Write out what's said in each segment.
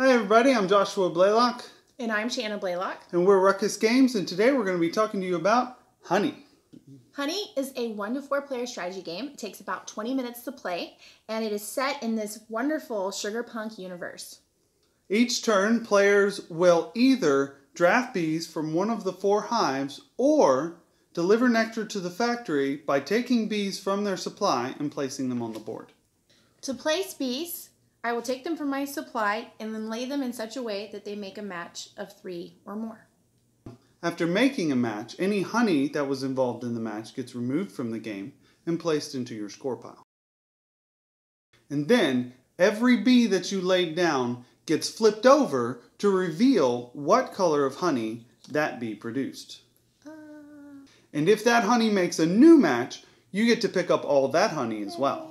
Hi everybody, I'm Joshua Blaylock. And I'm Shanna Blaylock. And we're Rukus Games, and today we're going to be talking to you about Honey. Honey is a one to four player strategy game. It takes about 20 minutes to play, and it is set in this wonderful sugar punk universe. Each turn, players will either draft bees from one of the four hives or deliver nectar to the factory by taking bees from their supply and placing them on the board. To place bees, I will take them from my supply and then lay them in such a way that they make a match of three or more. After making a match, any honey that was involved in the match gets removed from the game and placed into your score pile. And then every bee that you laid down gets flipped over to reveal what color of honey that bee produced. Uh... And if that honey makes a new match, you get to pick up all that honey as well.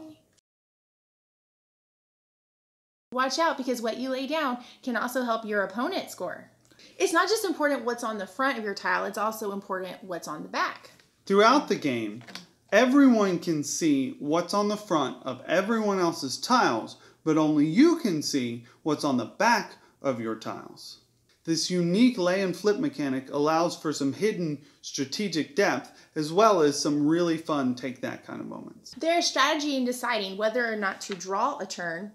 Watch out because what you lay down can also help your opponent score. It's not just important what's on the front of your tile, it's also important what's on the back. Throughout the game, everyone can see what's on the front of everyone else's tiles, but only you can see what's on the back of your tiles. This unique lay and flip mechanic allows for some hidden strategic depth as well as some really fun take that kind of moments. There's strategy in deciding whether or not to draw a turn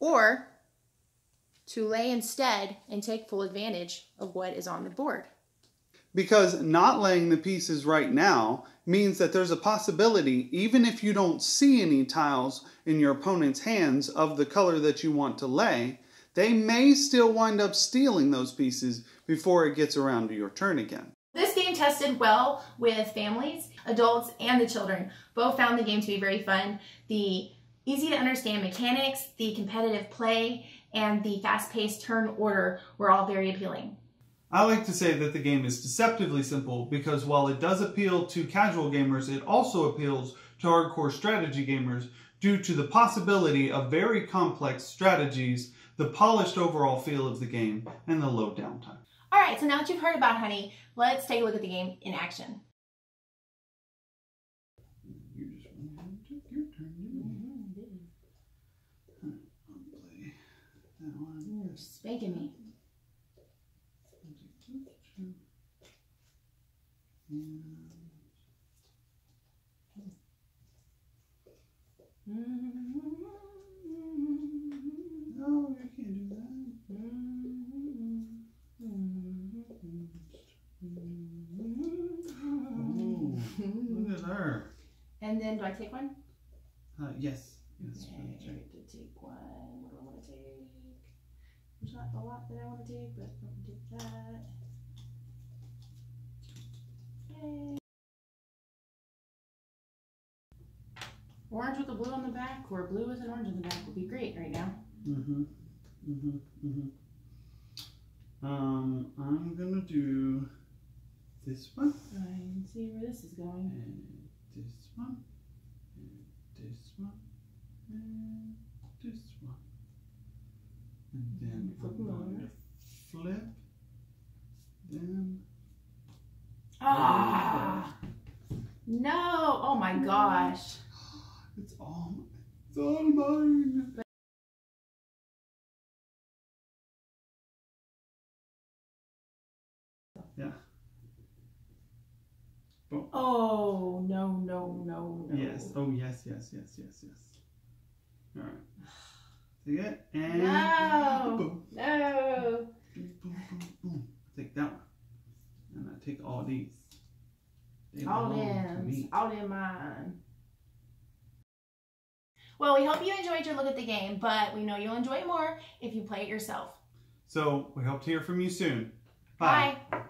or to lay instead and take full advantage of what is on the board. Because not laying the pieces right now means that there's a possibility, even if you don't see any tiles in your opponent's hands of the color that you want to lay, they may still wind up stealing those pieces before it gets around to your turn again. This game tested well with families, adults, and the children. Both found the game to be very fun. The easy to understand mechanics, the competitive play, and the fast-paced turn order were all very appealing. I like to say that the game is deceptively simple because while it does appeal to casual gamers, it also appeals to hardcore strategy gamers due to the possibility of very complex strategies, the polished overall feel of the game, and the low downtime. All right, so now that you've heard about Honey, let's take a look at the game in action. You're spanking me. No, you can't do that. Oh, look at her. And then do I take one? Uh, yes. Yes. Okay, to take one. What do I want to take? There's not a lot that I want to take, but I'm going to take that. Yay. Orange with a blue on the back or blue with an orange on the back would be great right now. Mm-hmm. Mm-hmm. Mm-hmm. Um, I'm gonna do this one. Try and see where this is going. And this one. And this one. And this one. And then flip I'm going to flip them. Ah! No! Oh my gosh. It's all, it's all mine. Yeah. Boom. Oh, no, no, no, no. Yes. Oh, yes, yes, yes, yes, yes. All right. Take it and No. boom, No. boom, boom, boom. Take that one, and I take all these. They All them. All in mine. Well, we hope you enjoyed your look at the game, but we know you'll enjoy it more if you play it yourself. So we hope to hear from you soon. Bye. Bye.